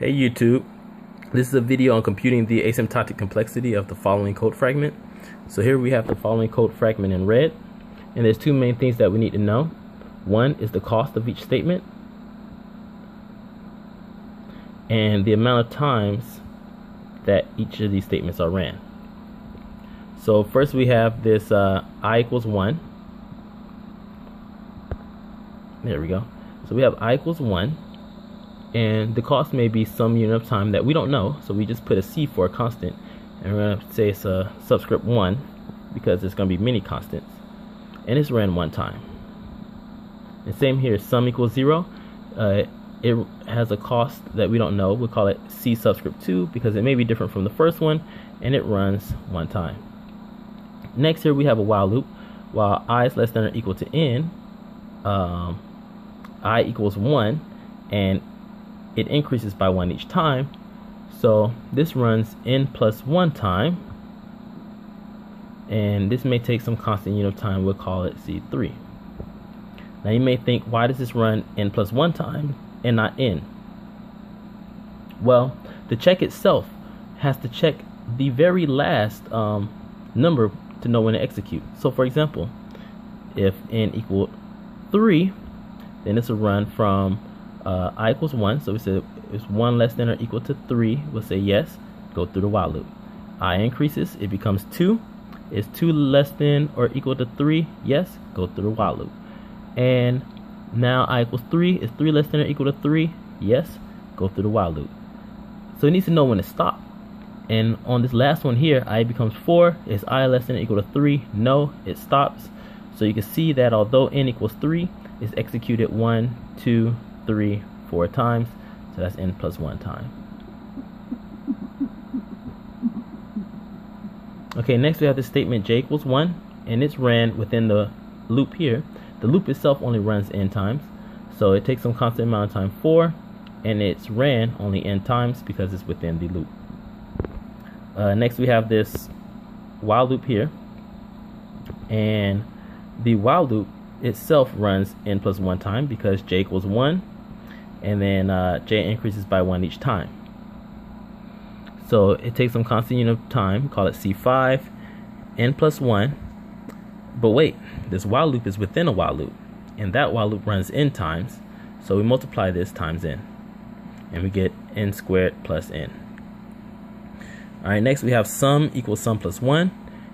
Hey YouTube, this is a video on computing the asymptotic complexity of the following code fragment. So here we have the following code fragment in red, and there's two main things that we need to know. One is the cost of each statement, and the amount of times that each of these statements are ran. So first we have this uh, i equals 1. There we go. So we have i equals 1 and the cost may be some unit of time that we don't know. So we just put a c for a constant. And we're going to say it's a subscript 1 because it's going to be many constants. And it's ran one time. And same here sum equals 0 uh, it has a cost that we don't know. We'll call it c subscript 2 because it may be different from the first one and it runs one time. Next here we have a while loop. While i is less than or equal to n um, i equals 1 and it increases by one each time. So this runs n plus one time. And this may take some constant unit of time. We'll call it C3. Now you may think, why does this run n plus one time and not n? Well, the check itself has to check the very last um, number to know when to execute. So for example, if n equal 3, then this will run from uh, i equals 1. So we said it's 1 less than or equal to 3. We'll say yes. Go through the while loop. i increases. It becomes 2. Is 2 less than or equal to 3? Yes. Go through the while loop. And now i equals 3. Is 3 less than or equal to 3? Yes. Go through the while loop. So it needs to know when to stop. And on this last one here, i becomes 4. Is i less than or equal to 3? No. It stops. So you can see that although n equals 3, it's executed 1, 2, 3 four times. So that's n plus 1 time. Okay, next we have the statement j equals 1, and it's ran within the loop here. The loop itself only runs n times, so it takes some constant amount of time, 4, and it's ran only n times because it's within the loop. Uh, next we have this while loop here, and the while loop itself runs n plus 1 time because j equals 1 and then uh, j increases by 1 each time. So it takes some constant unit of time, call it c5, n plus 1. But wait, this while loop is within a while loop, and that while loop runs n times, so we multiply this times n, and we get n squared plus n. Alright, next we have sum equals sum plus 1.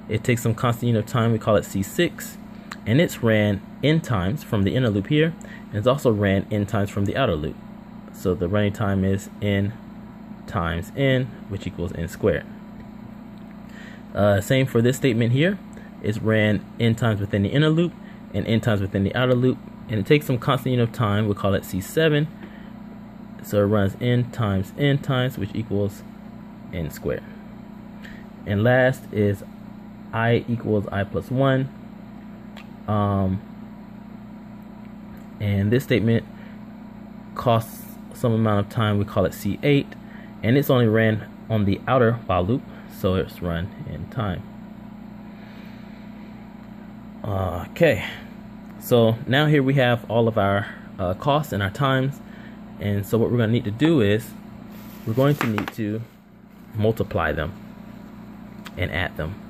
It takes some constant unit of time, we call it c6, and it's ran n times from the inner loop here, and it's also ran n times from the outer loop. So the running time is n times n, which equals n squared. Uh, same for this statement here. It's ran n times within the inner loop and n times within the outer loop, and it takes some constant unit of time. We'll call it c7. So it runs n times n times, which equals n squared. And last is i equals i plus 1 um, and this statement costs some amount of time. We call it C8. And it's only ran on the outer while loop. So it's run in time. Okay. So now here we have all of our uh, costs and our times. And so what we're going to need to do is we're going to need to multiply them and add them.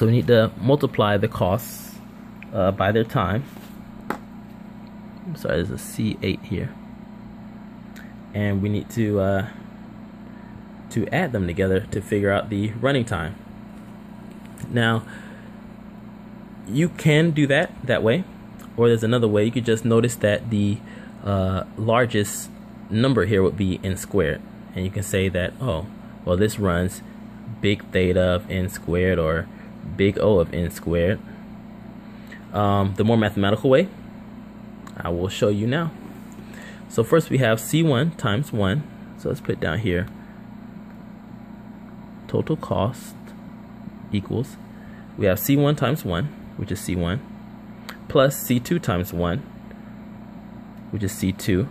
So we need to multiply the costs uh, by their time. I'm sorry, there's a C8 here. And we need to uh, to add them together to figure out the running time. Now, you can do that that way, or there's another way. You could just notice that the uh, largest number here would be n squared, and you can say that oh, well this runs big theta of n squared or big O of n squared. Um, the more mathematical way, I will show you now. So first we have C1 times 1. So let's put down here total cost equals we have C1 times 1, which is C1, plus C2 times 1, which is C2,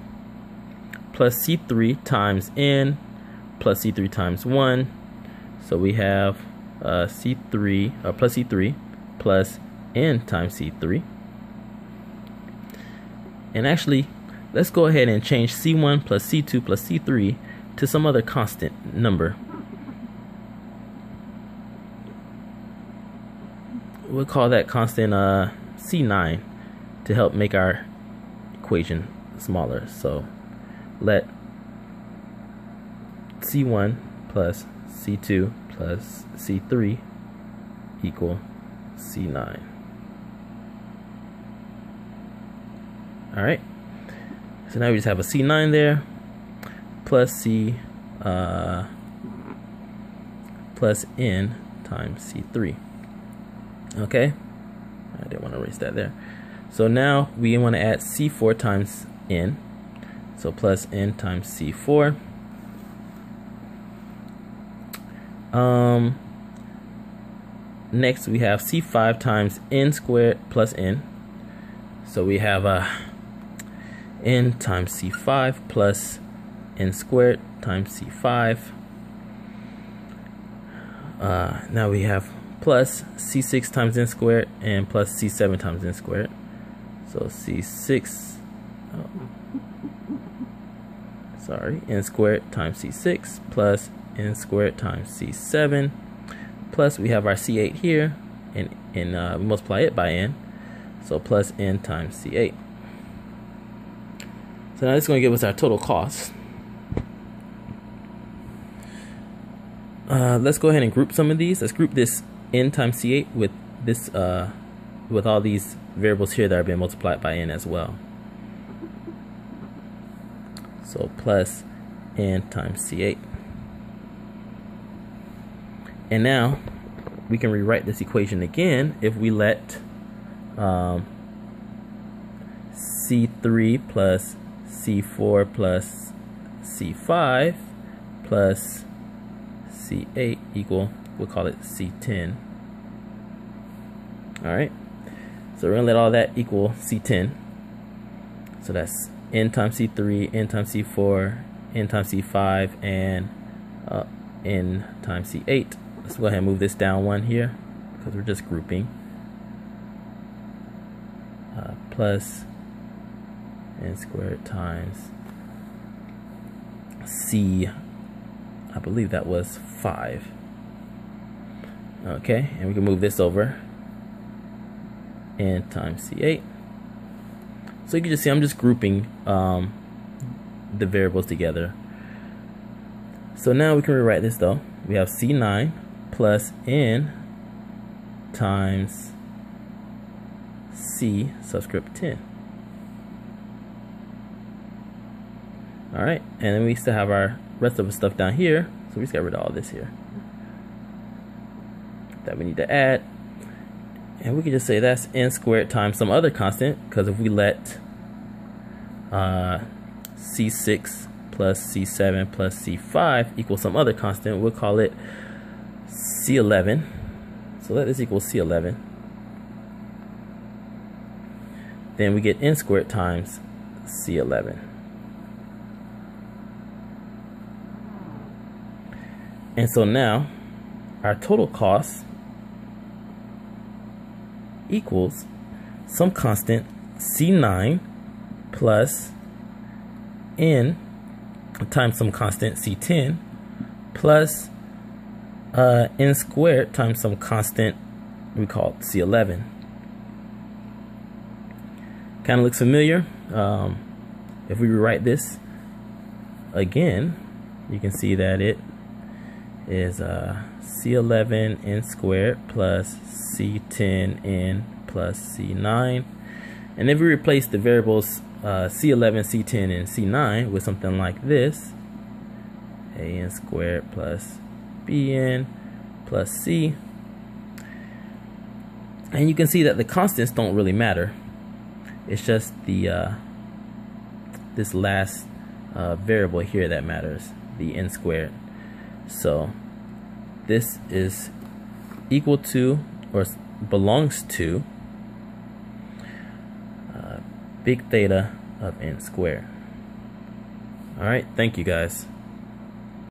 plus C3 times N, plus C3 times 1. So we have uh, C3 or uh, plus C3 plus N times C3. And actually, let's go ahead and change C1 plus C2 plus C3 to some other constant number. We'll call that constant uh, C9 to help make our equation smaller. So let C1 plus C2 plus C3 equal C9. Alright, so now we just have a C9 there plus C uh, plus N times C3. Okay, I didn't want to erase that there. So now we want to add C4 times N. So plus N times C4. Um, next we have C5 times N squared plus N. So we have uh, N times C5 plus N squared times C5. Uh, now we have plus C6 times N squared and plus C7 times N squared. So C6, oh, sorry, N squared times C6 plus N squared times C7 plus we have our C8 here and, and uh, multiply it by N. So plus N times C8. So now this is going to give us our total cost. Uh, let's go ahead and group some of these. Let's group this n times c8 with this uh, with all these variables here that are being multiplied by n as well. So plus n times c8. And now we can rewrite this equation again if we let um, c3 plus c4 plus c5 plus c8 equal we'll call it C10. All right. So we're gonna let all that equal C10. So that's n times C3, n times C4, n times C5, and uh, n times C8. Let's go ahead and move this down one here because we're just grouping. Uh, plus n squared times C, I believe that was 5. Okay, and we can move this over n times C8. So you can just see I'm just grouping um, the variables together. So now we can rewrite this though. We have C9 plus N times C subscript 10. All right, and then we still have our rest of the stuff down here. So we just got rid of all this here that we need to add. And we can just say that's n squared times some other constant, because if we let uh, C6 plus C7 plus C5 equal some other constant, we'll call it C11. So let this equal C11. Then we get n squared times C11. And so now our total cost equals some constant C9 plus N times some constant C10 plus uh, N squared times some constant we call C11. Kind of looks familiar. Um, if we rewrite this again, you can see that it is uh, C11 n squared plus C10 n plus C9. And if we replace the variables uh, C11, C10, and C9 with something like this, an squared plus bn plus c, and you can see that the constants don't really matter. It's just the uh, this last uh, variable here that matters, the n squared. So this is equal to or belongs to uh, big theta of n squared. All right, thank you guys.